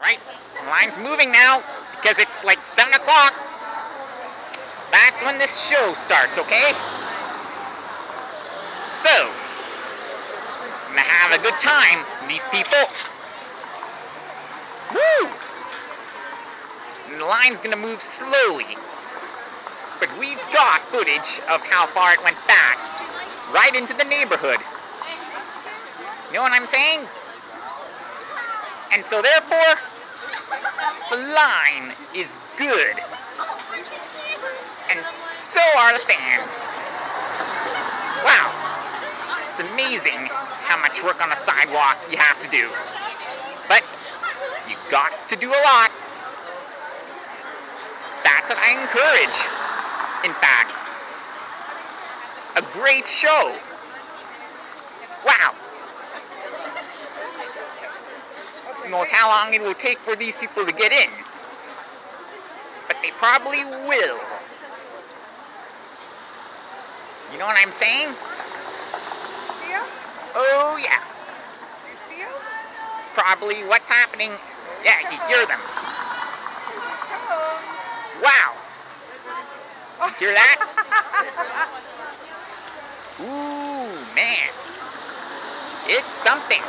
Right? The line's moving now because it's like 7 o'clock. That's when this show starts, okay? So, gonna have a good time, these people. Woo! And the line's gonna move slowly. But we've got footage of how far it went back, right into the neighborhood. You know what I'm saying? And so therefore, the line is good. And so are the fans. Wow. It's amazing how much work on the sidewalk you have to do. But you got to do a lot. That's what I encourage. In fact, a great show. Wow. Knows how long it will take for these people to get in? But they probably will. You know what I'm saying? See ya? Oh, yeah. You see? It's probably what's happening. Yeah, you hear them. Wow. on. Hear that? Ooh, man. It's something.